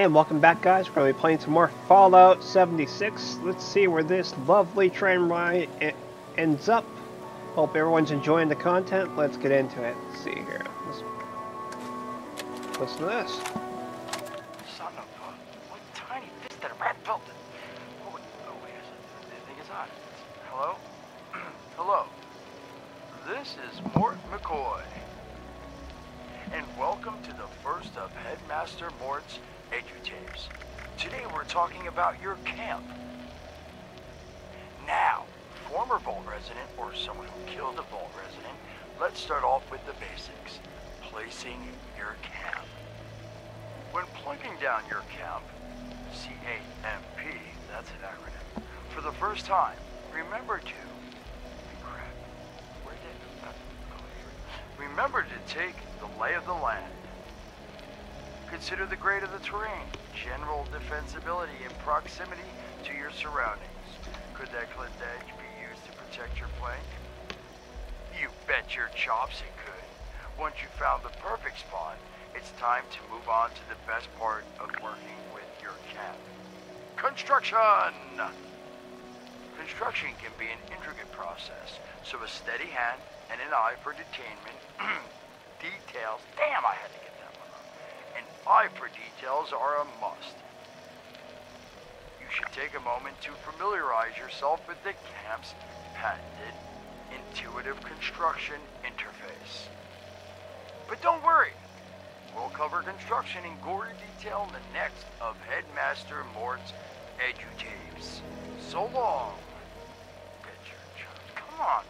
And welcome back guys, we're going to be playing some more Fallout 76. Let's see where this lovely train ride ends up. Hope everyone's enjoying the content. Let's get into it. Let's see here. Let's... What's this? Someone who killed a Vault resident, let's start off with the basics. Placing your camp. When plunking down your camp, C-A-M-P, that's an acronym, for the first time, remember to crap, where did, oh, remember to take the lay of the land Consider the grade of the terrain, general defensibility, and proximity to your surroundings. Could that clipped edge your? You bet your chops it could. Once you found the perfect spot, it's time to move on to the best part of working with your cat. Construction! Construction can be an intricate process, so a steady hand and an eye for detainment, details, damn I had to get that one up, and eye for details are a must. You should take a moment to familiarize yourself with the camp's patented intuitive construction interface. But don't worry, we'll cover construction in gory detail in the next of Headmaster Mort's EduTapes. So long. Get your job. Come on.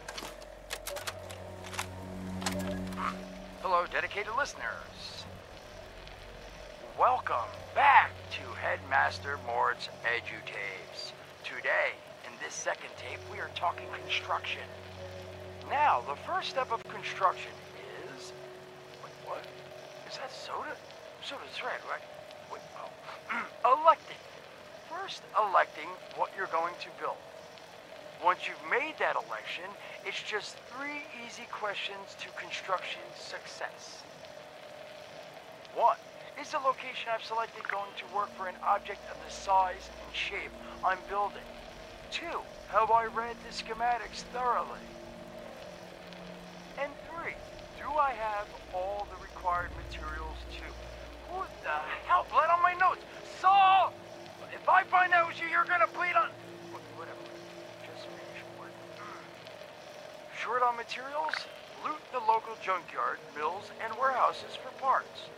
Hello, dedicated listeners. Welcome back to Headmaster Mort's EduTapes. Today, this second tape, we are talking construction. Now, the first step of construction is... Wait, what? Is that soda? Soda's red, right? Wait, oh. electing. First, electing what you're going to build. Once you've made that election, it's just three easy questions to construction success. One, is the location I've selected going to work for an object of the size and shape I'm building? Two, have I read the schematics thoroughly? And three, do I have all the required materials too? What the hell? Blood on my notes! Saul! If I find out you, you're gonna bleed on... Whatever. Just finish work. Short on materials? Loot the local junkyard, mills, and warehouses for parts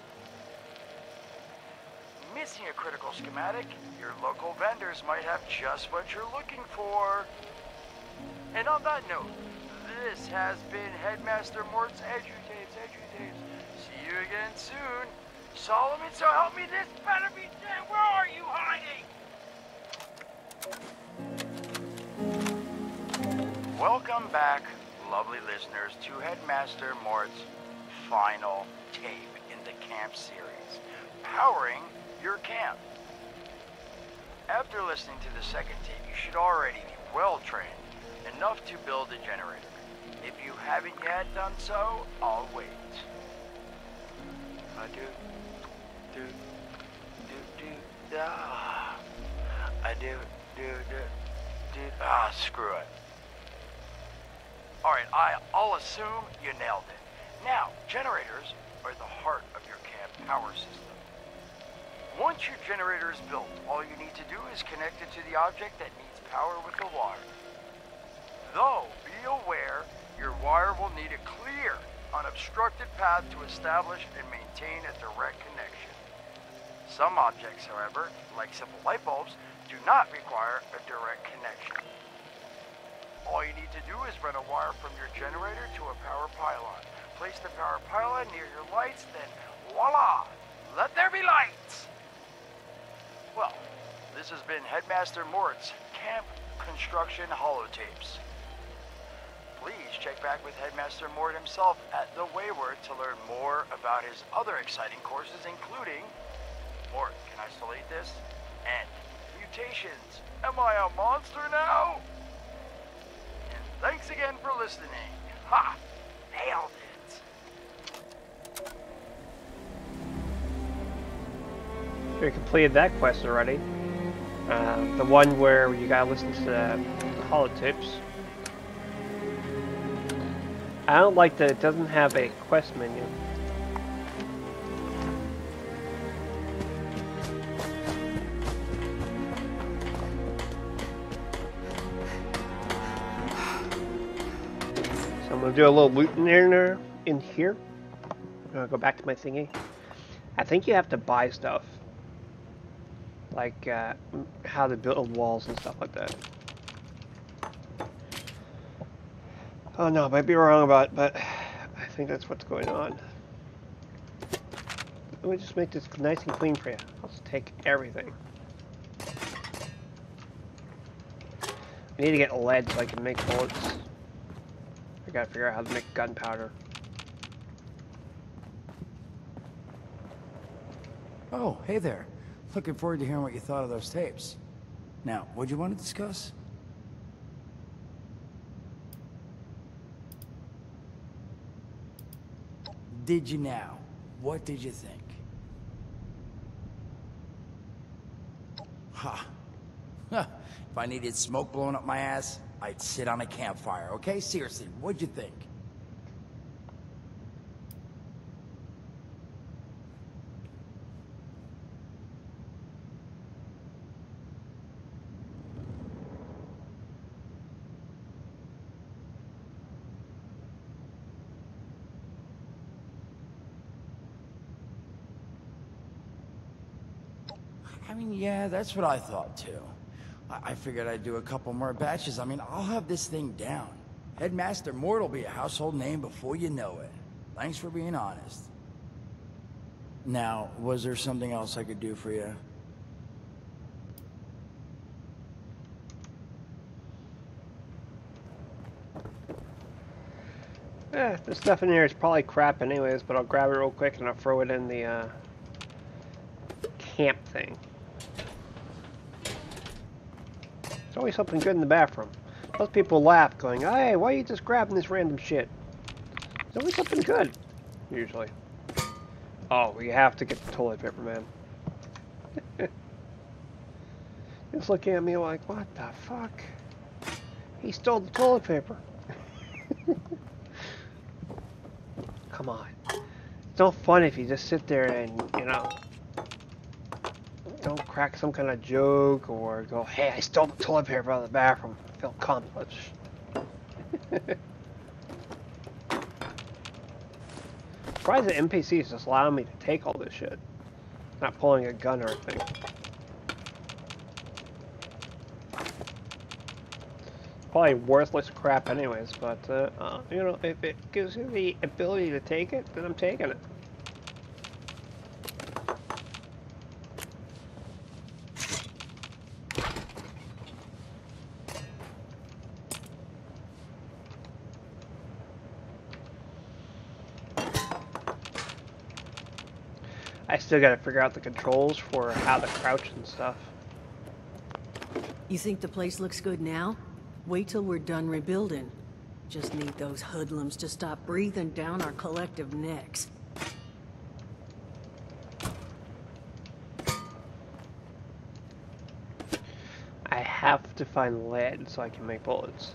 missing a critical schematic, your local vendors might have just what you're looking for. And on that note, this has been Headmaster Mort's EduTapes, EduTapes. See you again soon. Solomon, so help me, this better be dead. Where are you hiding? Welcome back, lovely listeners, to Headmaster Mort's final tape in the camp series, powering your camp. After listening to the second tape, you should already be well trained, enough to build a generator. If you haven't yet done so, I'll wait. I do, do, do, do, ah. I do, do, do, do, ah, screw it. Alright, I'll assume you nailed it. Now, generators are the heart of your camp power system. Once your generator is built, all you need to do is connect it to the object that needs power with the wire. Though, be aware, your wire will need a clear, unobstructed path to establish and maintain a direct connection. Some objects, however, like simple light bulbs, do not require a direct connection. All you need to do is run a wire from your generator to a power pylon. Place the power pylon near your lights, then voila! Let there be lights! Well, this has been Headmaster Mort's Camp Construction Holotapes. Please check back with Headmaster Mort himself at the Wayward to learn more about his other exciting courses, including Mort, can I eat this? And mutations. Am I a monster now? And thanks again for listening. Ha! Nailed it. We completed that quest already. Uh, the one where you gotta listen to the holotapes. I don't like that it doesn't have a quest menu. So I'm gonna do a little looting in in here. I'm gonna go back to my thingy. I think you have to buy stuff. Like, uh, how to build walls and stuff like that. Oh no, I might be wrong about it, but I think that's what's going on. Let me just make this nice and clean for you. I'll just take everything. I need to get lead so I can make bullets. I gotta figure out how to make gunpowder. Oh, hey there. Looking forward to hearing what you thought of those tapes. Now, what'd you want to discuss? Did you now? What did you think? Ha. Huh. if I needed smoke blowing up my ass, I'd sit on a campfire, okay? Seriously, what'd you think? I mean, yeah, that's what I thought too. I, I figured I'd do a couple more batches. I mean, I'll have this thing down. Headmaster Mort will be a household name before you know it. Thanks for being honest. Now, was there something else I could do for you? Eh, the stuff in here is probably crap anyways, but I'll grab it real quick and I'll throw it in the uh, camp thing. There's always something good in the bathroom. Most people laugh going, hey, why are you just grabbing this random shit? There's always something good, usually. Oh, we have to get the toilet paper, man. He's looking at me like, what the fuck? He stole the toilet paper. Come on. It's no fun if you just sit there and, you know, don't crack some kind of joke or go, hey, I stole the toilet paper out of the bathroom. I feel accomplished. Surprised the NPCs just allow me to take all this shit. Not pulling a gun or anything. Probably worthless crap anyways, but, uh, uh, you know, if it gives you the ability to take it, then I'm taking it. I still gotta figure out the controls for how to crouch and stuff. You think the place looks good now? Wait till we're done rebuilding. Just need those hoodlums to stop breathing down our collective necks. I have to find lead so I can make bullets.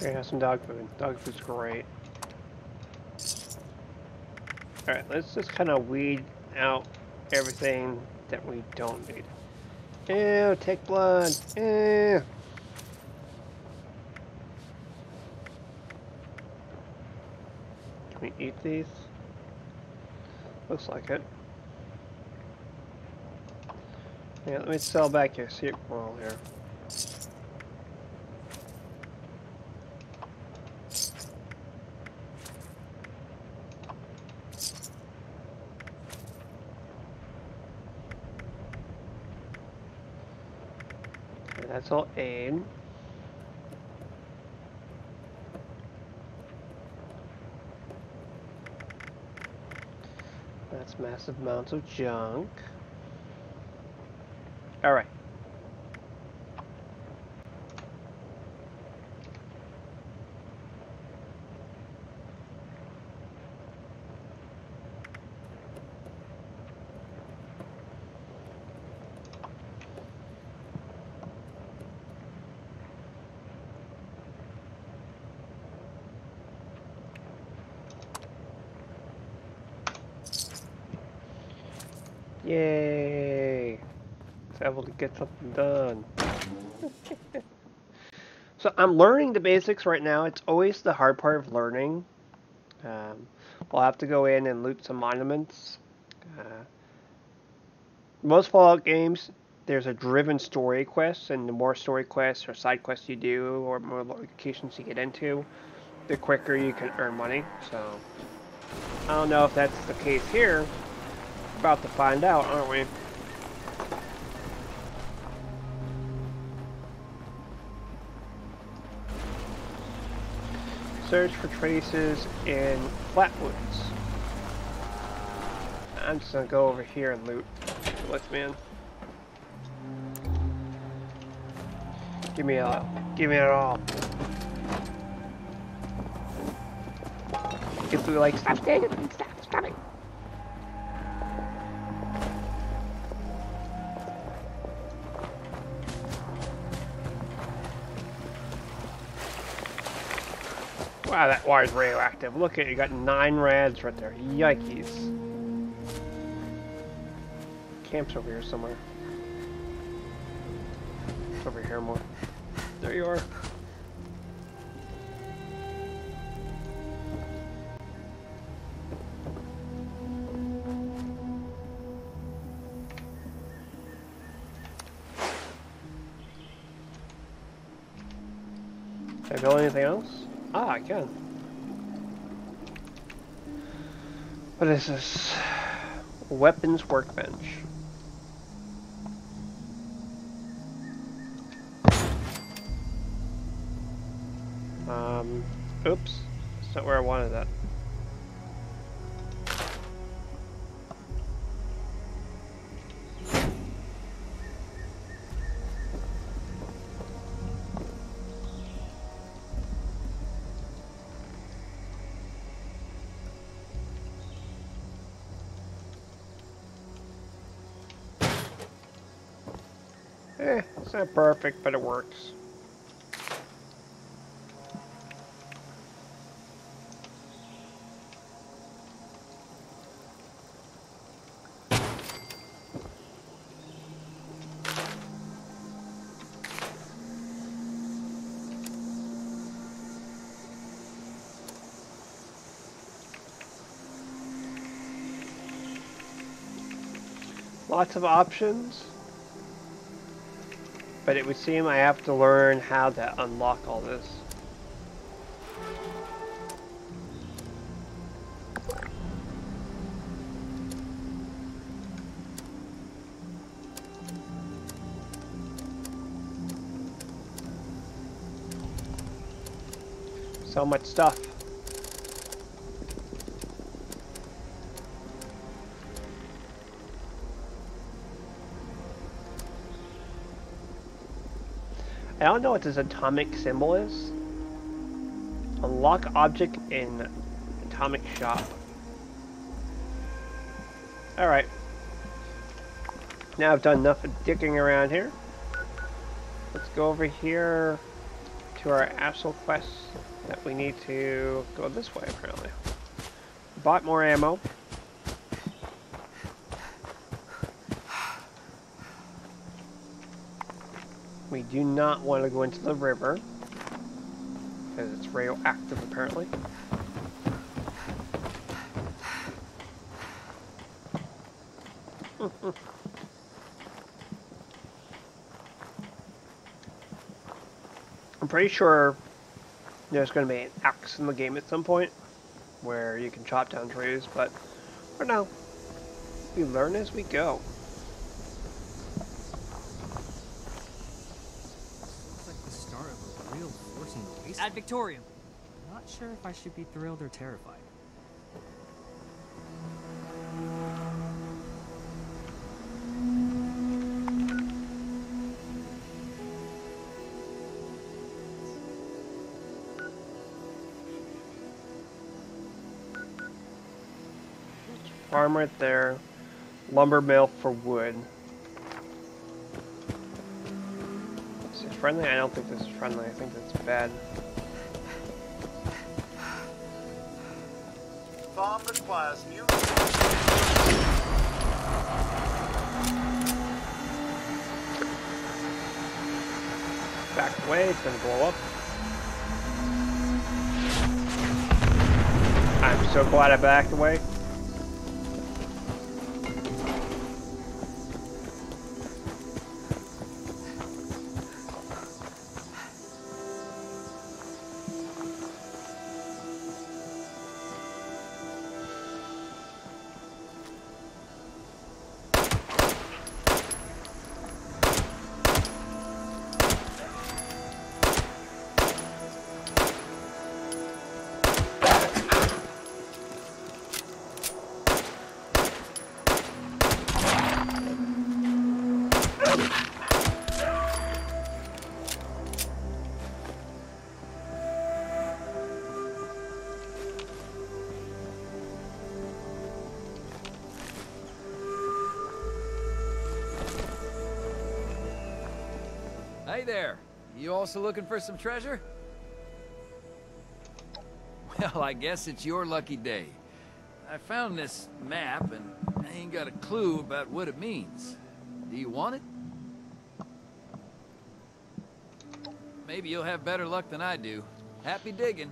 Okay, have some dog food. Dog food's great. Alright, let's just kind of weed out everything that we don't need. Ew, tick blood. Ew. Can we eat these? Looks like it. Yeah, let me sell back your secret world here. All aid. That's massive amounts of junk. Alright. Yay! Was able to get something done. so I'm learning the basics right now. It's always the hard part of learning. Um, we'll have to go in and loot some monuments. Uh, most Fallout games, there's a driven story quest, and the more story quests or side quests you do, or more locations you get into, the quicker you can earn money. So I don't know if that's the case here. About to find out, aren't we? Search for traces in Flatwoods. I'm just gonna go over here and loot. Let's man. Give me a, give me it all. If we like, stop stop Wow, that wire's radioactive. Look at it, you got nine rads right there. Yikes. Camp's over here somewhere. It's over here more. There you are. Can. What is this? Weapons workbench. Um, oops. Not perfect, but it works. Lots of options. But it would seem I have to learn how to unlock all this. So much stuff. I don't know what this atomic symbol is. Unlock object in atomic shop. Alright. Now I've done enough of dicking around here. Let's go over here to our actual quest that we need to go this way, apparently. Bought more ammo. Do not want to go into the river, because it's radioactive, apparently. I'm pretty sure there's going to be an axe in the game at some point where you can chop down trees, but for now, we learn as we go. Looks like the start of a real forcing waste. At Victorium. Not sure if I should be thrilled or terrified. Farm right there. Lumber mill for wood. Is it friendly? I don't think this is friendly. I think that's bad. Requires new. Back away, it's gonna blow up. I'm so glad I backed away. There. You also looking for some treasure? Well, I guess it's your lucky day. I found this map, and I ain't got a clue about what it means. Do you want it? Maybe you'll have better luck than I do. Happy digging.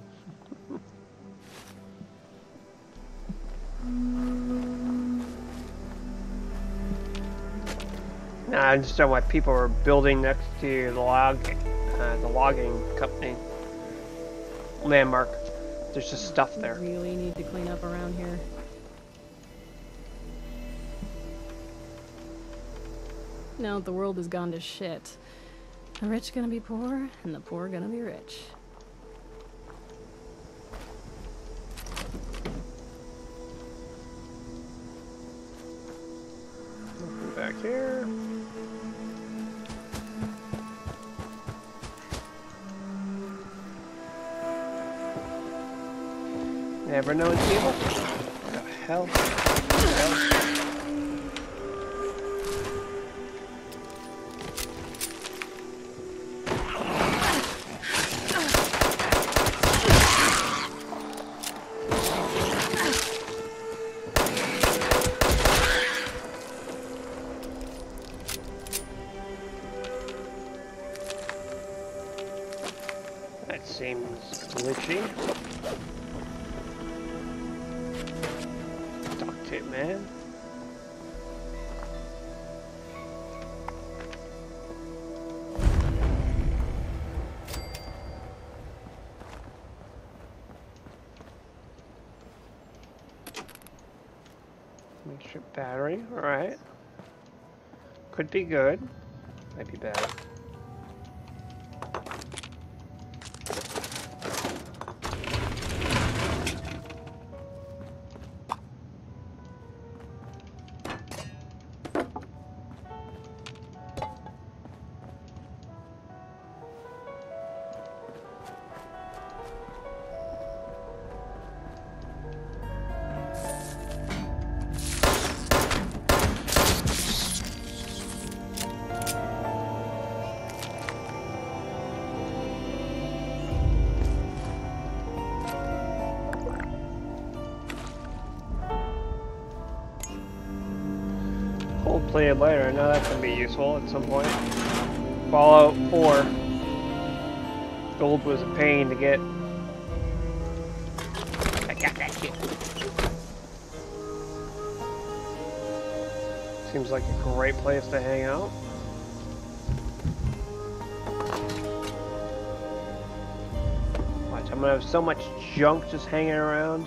I understand why people are building next to the log, uh, the logging company landmark. There's just stuff there. Really need to clean up around here. Now the world has gone to shit. The rich gonna be poor, and the poor gonna be rich. Never known people. Hell? Hell? Be good. Completed later. Now that's gonna be useful at some point. Fallout 4. Gold was a pain to get. I got that shit. Seems like a great place to hang out. Watch, I'm gonna have so much junk just hanging around.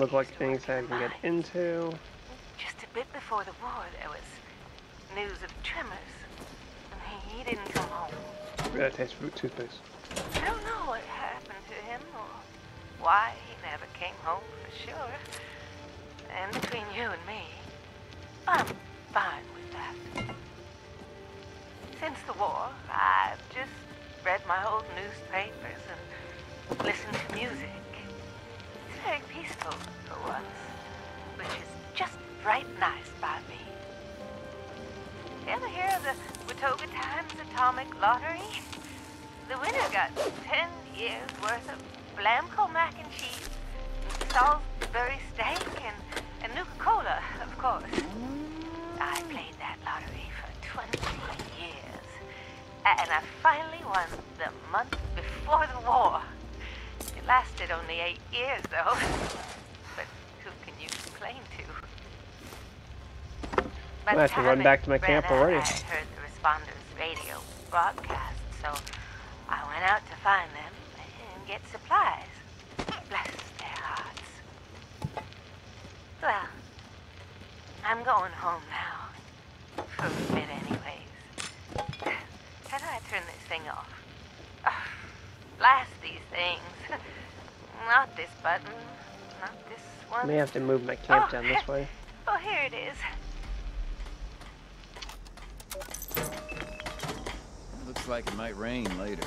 Look like used to work anything I can get into. Just a bit before the war, there was news of tremors. And he, he didn't come home. That tastes fruit toothpaste. I don't know what happened to him or why he never came home for sure. And between you and me, I'm fine with that. Since the war, I've just read my old newspapers and listened to music. Very peaceful for once, which is just right nice by me. Ever hear of the Watoga Times Atomic Lottery? The winner got 10 years worth of Blamco mac and cheese, Salisbury steak, and, and Nuka-Cola, of course. I played that lottery for 20 years, and I finally won the month before the war. Lasted only eight years, though. But who can you complain to? I have to run back to my camp already. I heard the responders' radio broadcast, so I went out to find them and get supplies. Bless their hearts. Well, I'm going home now. For a bit, anyways. How do I turn this thing off? Oh, blast these things. Not this button. Not this I one. may have to move my camp Oh. down this way. Oh, here it is. Looks like it might rain later.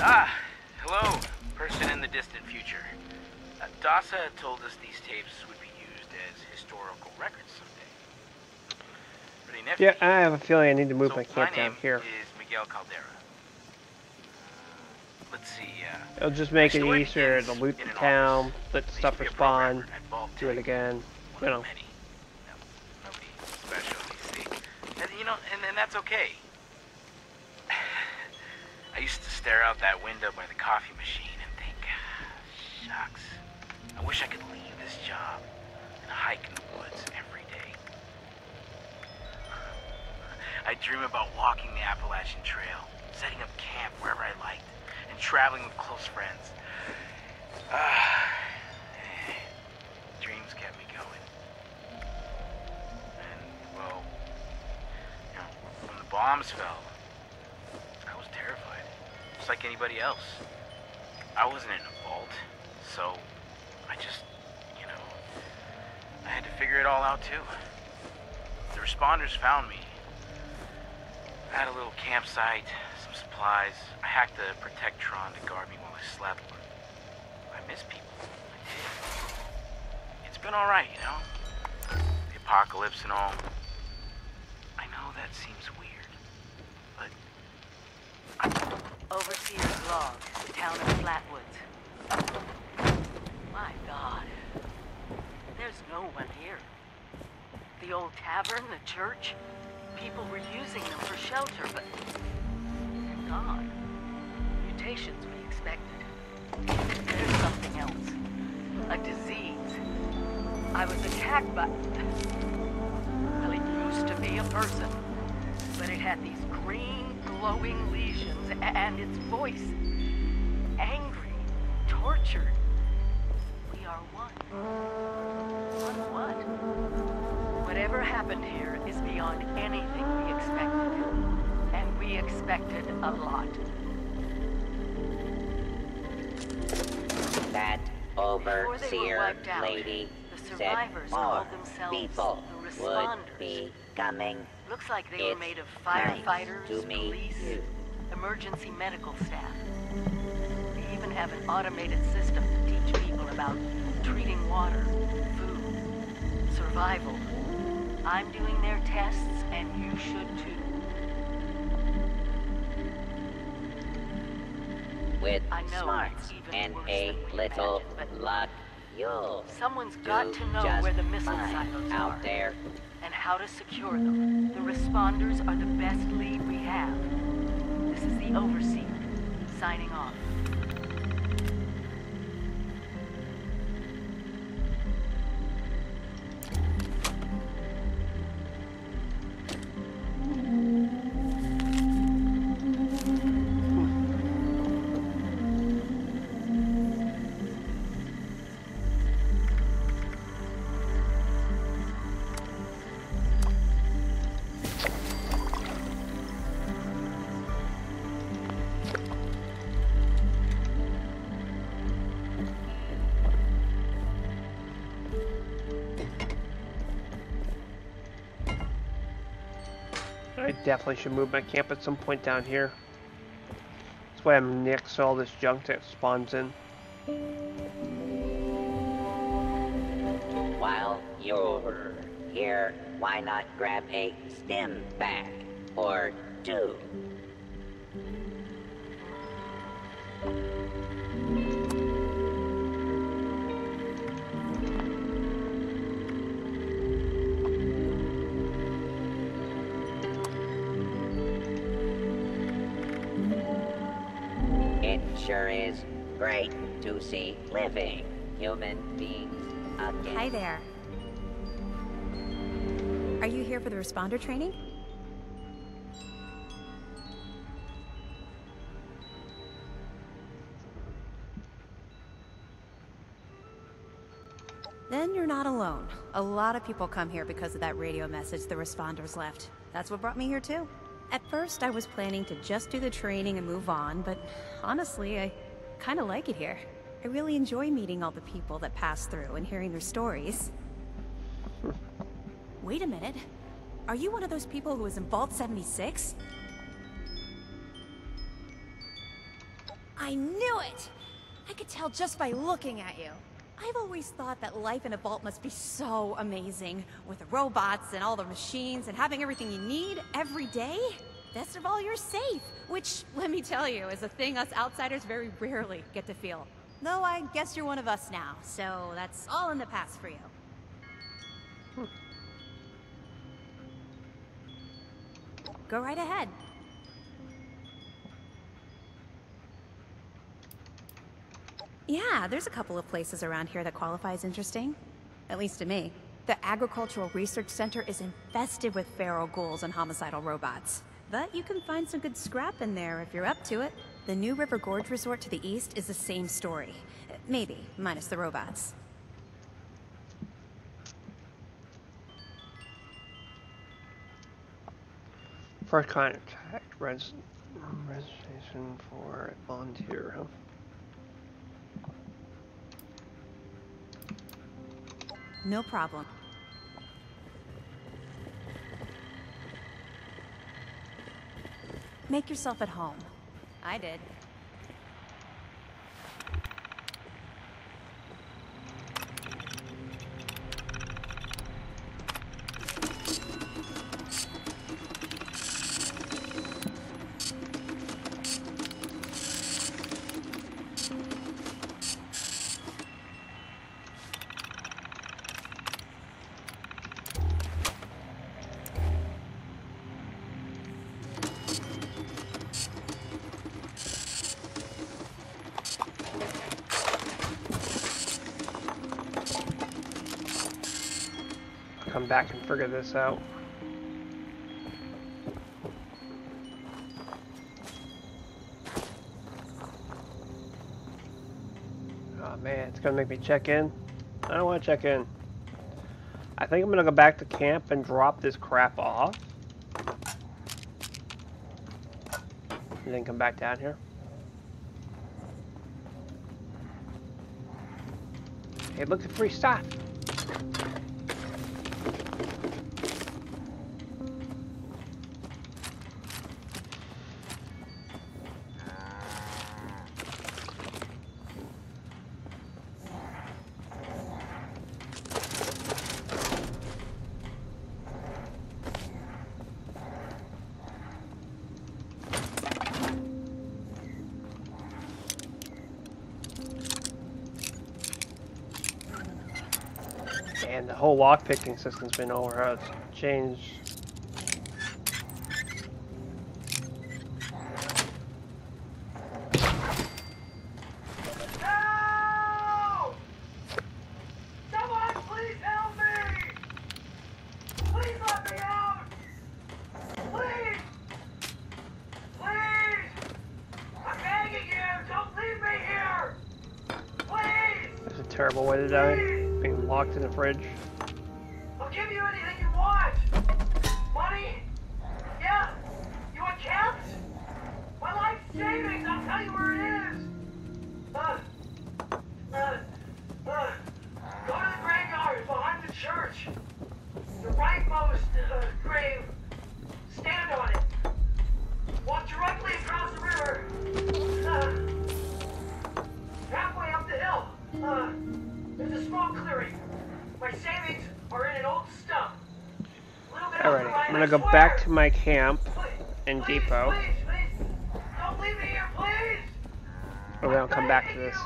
Ah, hello, person in the distant future. Uh, Dasa told us these tapes would be used as historical records someday. Yeah, I have a feeling I need to move so my camp down name here. is Miguel Caldera. Let's see, uh, It'll just make it easier to loot the town, office. let used stuff to be a respawn, programmer at Vault do it again. You know. No, special, you see. And, you know, and, and that's okay. I used to stare out that window by the coffee machine and think, shucks, I wish I could leave this job and hike I dream about walking the Appalachian Trail, setting up camp wherever I liked, and traveling with close friends. Ah, dreams kept me going. And, well, you know, when the bombs fell, I was terrified. Just like anybody else. I wasn't in a vault, so I just, you know, I had to figure it all out too. The responders found me. I had a little campsite, some supplies. I hacked the Protectron to guard me while I slept, but I miss people. I did. It's been alright, you know? The apocalypse and all. I know that seems weird, but Overseer's log, town of Flatwoods. My God. There's no one here. The old tavern, the church, people were using them for shelter, but they're gone. Mutations we expected. There's something else. A disease. I was attacked by... Well, it used to be a person. But it had these green, glowing lesions, and its voice. Angry, tortured. Happened here is beyond anything we expected. And we expected a lot. That Before they were overseer out, lady the said survivors more called themselves people the would be coming. Looks like they were made of nice firefighters, meet police, you. emergency medical staff. They even have an automated system to teach people about treating water, food, survival. I'm doing their tests, and you should too. With I know smarts and a little imagined, but luck, you'll Someone's got to know where the missile silos out are there. and how to secure them. The responders are the best lead we have. This is the Overseer, signing off. Definitely should move my camp at some point down here. That's why I'm next to all this junk that spawns in. While you're here, why not grab a stem pack or two? It sure is great to see living human beings again. Hi there. Are you here for the responder training? Then you're not alone. A lot of people come here because of that radio message the responders left. That's what brought me here too. At first, I was planning to just do the training and move on, but honestly, I kind of like it here. I really enjoy meeting all the people that pass through and hearing their stories. Wait a minute. Are you one of those people who was in Vault 76? I knew it! I could tell just by looking at you. I've always thought that life in a vault must be so amazing, with the robots and all the machines and having everything you need every day. Best of all, you're safe, which, let me tell you, is a thing us outsiders very rarely get to feel. Though I guess you're one of us now, so that's all in the past for you. Go right ahead. Yeah, there's a couple of places around here that qualify as interesting. At least to me. The Agricultural Research Center is infested with feral ghouls and homicidal robots. But you can find some good scrap in there if you're up to it. The New River Gorge Resort to the east is the same story. Maybe, minus the robots. First contact res registration for volunteer, huh? No problem. Make yourself at home. I did. Come back and figure this out. Oh man, it's gonna make me check in. I don't want to check in. I think I'm gonna go back to camp and drop this crap off. And then come back down here. Hey, look at free stuff. And the whole lock picking system's been over changed. Gonna go back to my camp and Depot. And I'll come back to this.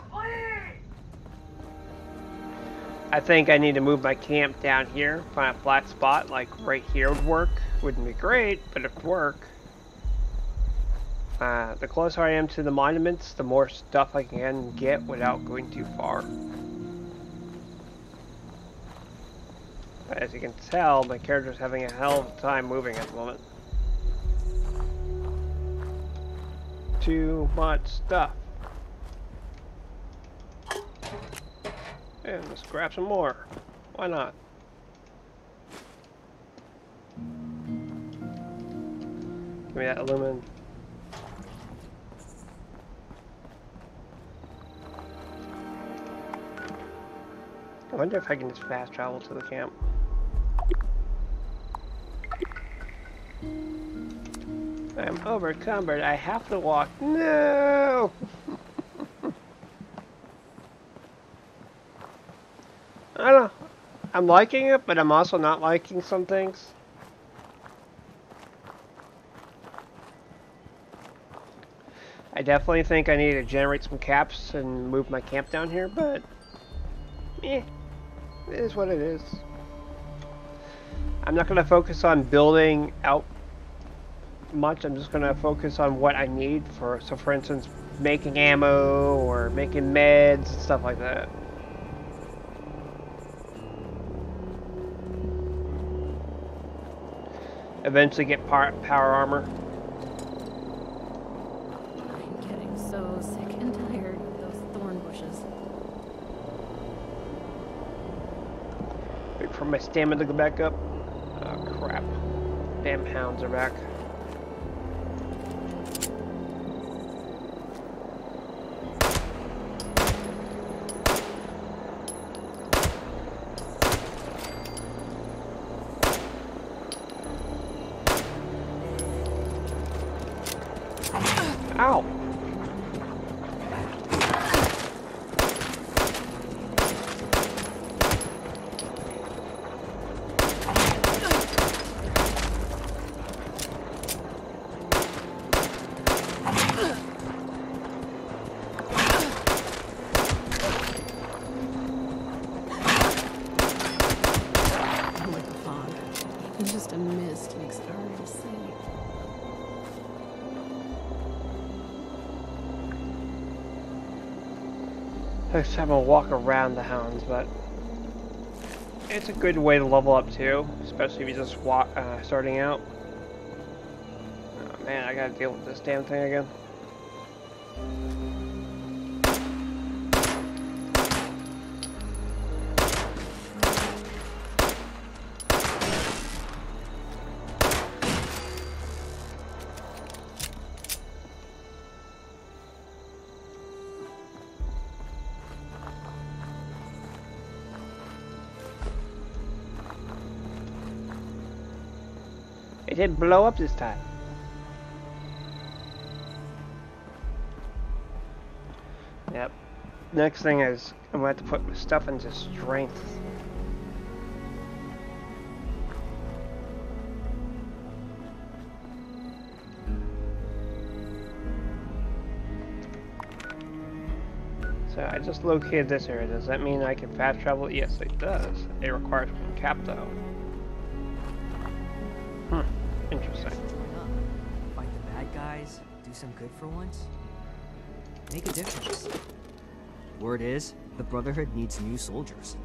I think I need to move my camp down here. Find a flat spot, like right here would work. Wouldn't be great, but it'd work. Uh, the closer I am to the monuments, the more stuff I can get without going too far. As you can tell, my character's having a hell of a time moving at the moment. Too much stuff. And let's grab some more. Why not? Give me that aluminum. I wonder if I can just fast travel to the camp. I'm overcumbered. I have to walk. No! I don't I'm liking it, but I'm also not liking some things. I definitely think I need to generate some caps and move my camp down here, but eh, it is what it is. I'm not going to focus on building out much. I'm just going to focus on what I need for, so for instance, making ammo or making meds, and stuff like that. Eventually get power armor. I'm getting so sick and tired of those thorn bushes. Wait for my stamina to go back up. Oh crap. Damn hounds are back. Next time I'll walk around the hounds, but it's a good way to level up too, especially if you're just walk uh, starting out. Oh, man, I gotta deal with this damn thing again. It didn't blow up this time. Next thing is I'm going to have to put stuff into strength. So I just located this area. Does that mean I can fast travel? Yes, it does. It requires one cap though. Hmm. Interesting. Fight the bad guys, do some good for once. Make a difference. Word is, the Brotherhood needs new soldiers.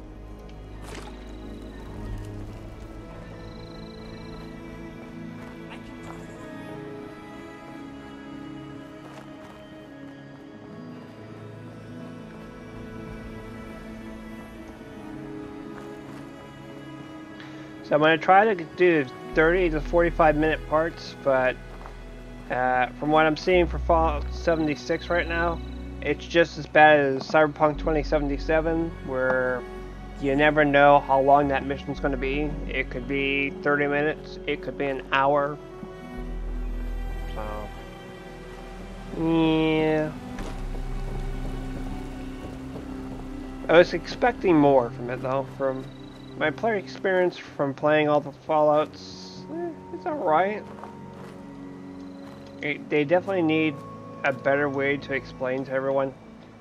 So I'm going to try to do 30 to 45 minute parts, but uh, from what I'm seeing for Fallout 76 right now, it's just as bad as Cyberpunk 2077, where you never know how long that mission's going to be. It could be 30 minutes, it could be an hour. So, yeah. I was expecting more from it though, from my player experience from playing all the Fallouts, eh, it's alright. It- They definitely need a better way to explain to everyone,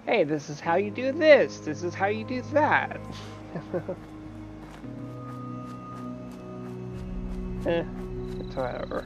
hey, this is how you do this, this is how you do that. eh, it's whatever.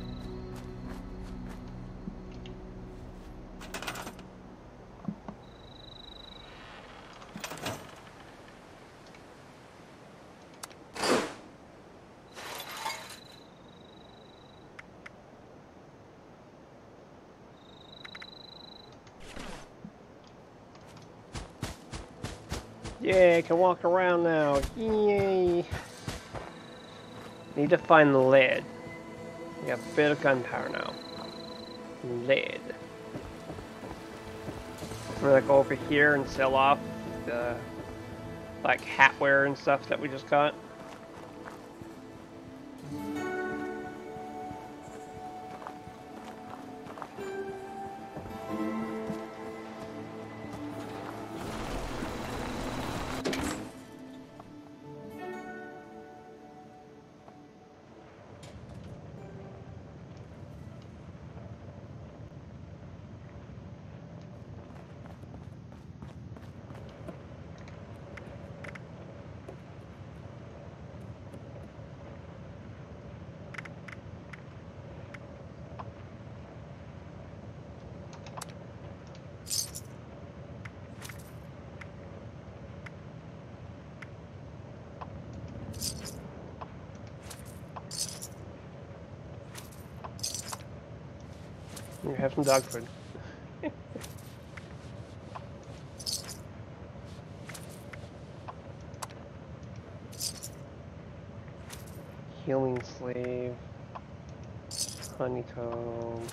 Yay, I can walk around now. Yay. Need to find the lead. We have a bit of gunpowder now. Lead. I'm gonna go over here and sell off the like hatware and stuff that we just got. Some dog food. Healing Salve. Honeycomb.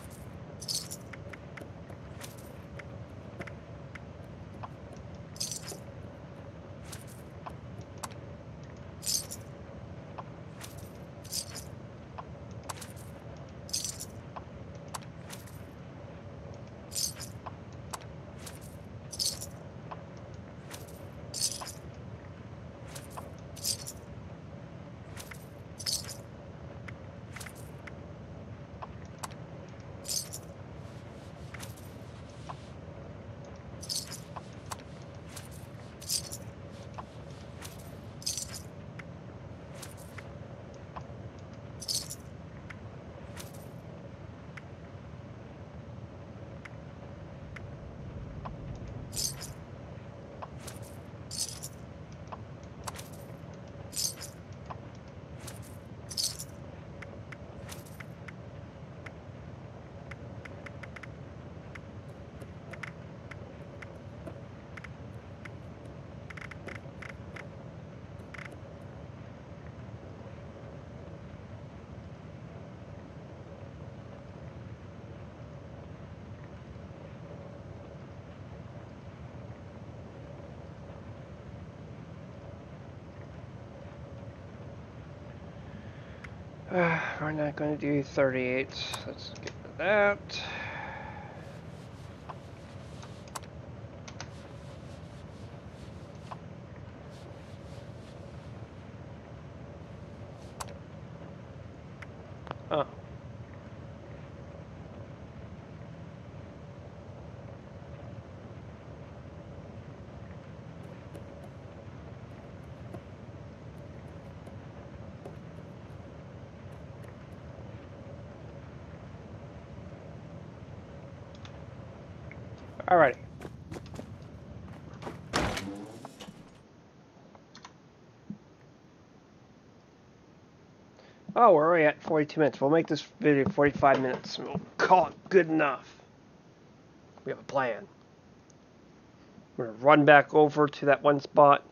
we're not going to do 38. Let's get to that. Oh. Alrighty. Oh, we're already at 42 minutes. We'll make this video 45 minutes. We'll call it good enough. We have a plan. We're going to run back over to that one spot.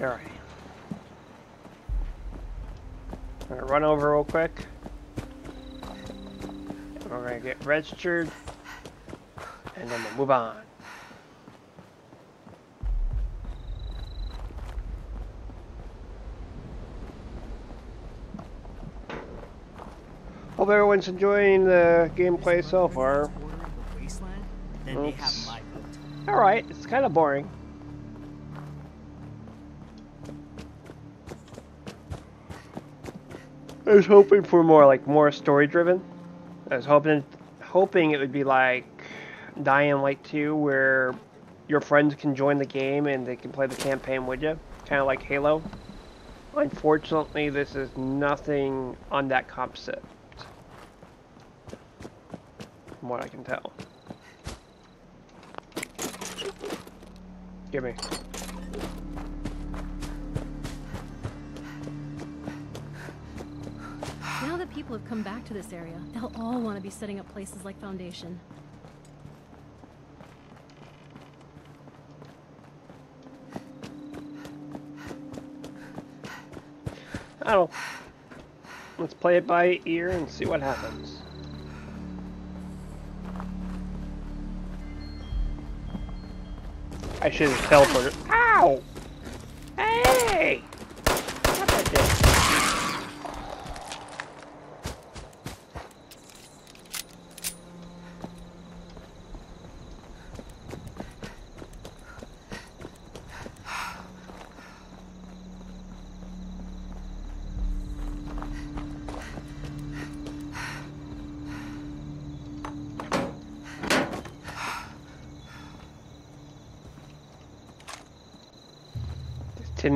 Alright. I'm gonna run over real quick. We're gonna get registered. And then we'll move on. Hope everyone's enjoying the gameplay so far. Then they have Oops. my vote. Alright, it's kind of boring. I was hoping for more like more story driven. I was hoping hoping it would be like Dying Light 2 where your friends can join the game and they can play the campaign with you, kind of like Halo. Unfortunately, this is nothing on that concept. From what I can tell. Give me. People have come back to this area, they'll all want to be setting up places like Foundation. Don't. Let's play it by ear and see what happens. I should have teleported. Ow! Hey!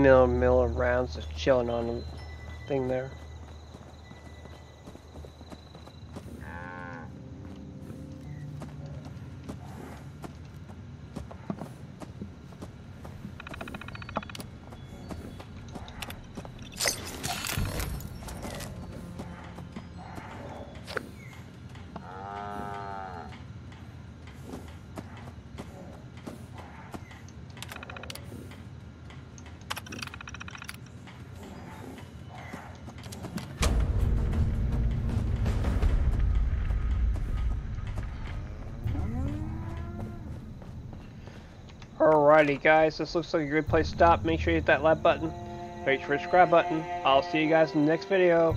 There's 10 mil mil rounds just chilling on the thing there. Alrighty guys, this looks like a good place to stop. Make sure you hit that like button. Make sure to subscribe button. I'll see you guys in the next video.